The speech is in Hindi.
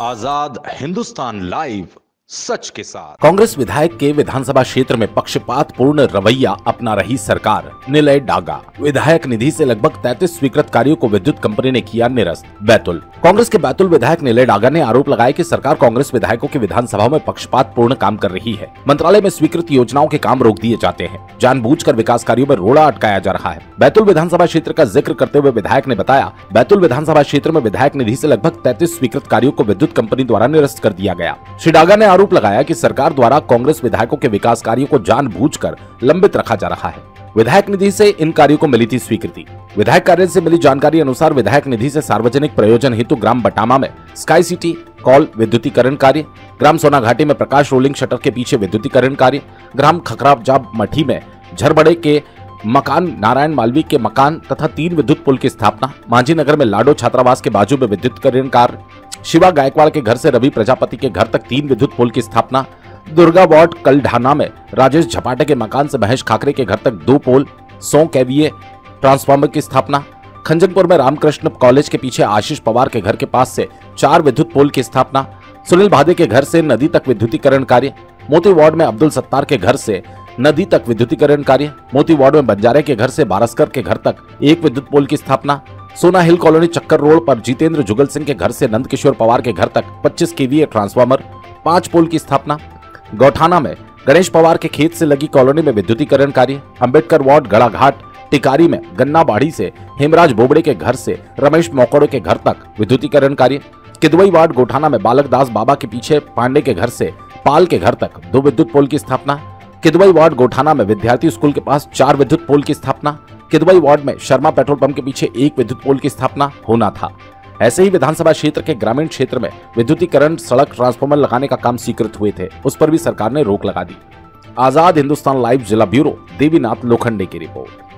आज़ाद हिंदुस्तान लाइव। सच के साथ। कांग्रेस विधायक के विधानसभा क्षेत्र में पक्षपात पूर्ण रवैया अपना रही सरकार, निलय डागा। विधायक निधि से लगभग 33 स्वीकृत कार्यों को विद्युत कंपनी ने किया निरस्त, बैतुल। कांग्रेस के बैतुल विधायक निलय डागा ने आरोप लगाया कि सरकार कांग्रेस विधायकों की विधानसभा में पक्षपात पूर्ण काम कर रही है। मंत्रालय में स्वीकृत योजनाओं के काम रोक दिए जाते हैं। जानबूझकर विकास कार्यो में रोड़ा अटकाया जा रहा है। बैतुल विधानसभा क्षेत्र का ज़िक्र करते हुए विधायक ने बताया, बैतुल विधानसभा क्षेत्र में विधायक निधि ऐसी लगभग तैतीस स्वीकृत कार्यो को विद्युत कंपनी द्वारा निरस्त कर दिया गया। श्री डागा ने आरोप लगाया कि सरकार द्वारा कांग्रेस विधायकों के विकास कार्यों को जानबूझकर लंबित रखा जा रहा है। विधायक निधि से इन कार्यों को मिली थी स्वीकृति। विधायक कार्य से मिली जानकारी अनुसार विधायक निधि से सार्वजनिक प्रयोजन हेतु ग्राम बटामा में स्काई सिटी कॉल विद्युतीकरण कार्य, ग्राम सोना घाटी में प्रकाश रोलिंग शटर के पीछे विद्युतीकरण कार्य, ग्राम खखराजाब मठी में झरबड़े के मकान, नारायण मालवी के मकान तथा तीन विद्युत पुल की स्थापना, मांझी नगर में लाडो छात्रावास के बाजू में विद्युतीकरण कार्य शिवा गायकवाड़ के घर से रवि प्रजापति के घर तक तीन विद्युत पोल की स्थापना। दुर्गा वार्ड कलढाना में राजेश झपाटे के मकान से महेश खाकरे के घर तक दो पोल, सौ केवीए ट्रांसफार्मर की स्थापना। खंजनपुर में रामकृष्ण कॉलेज के पीछे आशीष पवार के घर के पास से चार विद्युत पोल की स्थापना। सुनील भादे के घर से नदी तक विद्युतीकरण कार्य। मोती वार्ड में अब्दुल सत्तार के घर से नदी तक विद्युतीकरण कार्य। मोती वार्ड में बंजारे के घर से बारसकर के घर तक एक विद्युत पोल की स्थापना। सोना हिल कॉलोनी चक्कर रोड पर जितेंद्र जुगल सिंह के घर से नंद किशोर पवार के घर तक 25 केवीए ट्रांसफार्मर, पाँच पोल की स्थापना। गौठाना में गणेश पवार के खेत से लगी कॉलोनी में विद्युतीकरण कार्य, अंबेडकर वार्ड गड़ाघाट, टिकारी में गन्ना बाड़ी से हेमराज बोबड़े के घर से रमेश मोकड़ो के घर तक विद्युतीकरण कार्य। किदवई वार्ड गोठाना में बालक दास बाबा के पीछे पांडे के घर से पाल के घर तक दो विद्युत पोल की स्थापना। किदवई वार्ड गोठाना में विद्यार्थी स्कूल के पास चार विद्युत पोल की स्थापना। किदवई वार्ड में शर्मा पेट्रोल पंप के पीछे एक विद्युत पोल की स्थापना होना था। ऐसे ही विधानसभा क्षेत्र के ग्रामीण क्षेत्र में विद्युतीकरण, सड़क ट्रांसफॉर्मर लगाने का काम स्वीकृत हुए थे। उस पर भी सरकार ने रोक लगा दी। आज़ाद हिंदुस्तान लाइव जिला ब्यूरो, देवीनाथ लोखंडे की रिपोर्ट।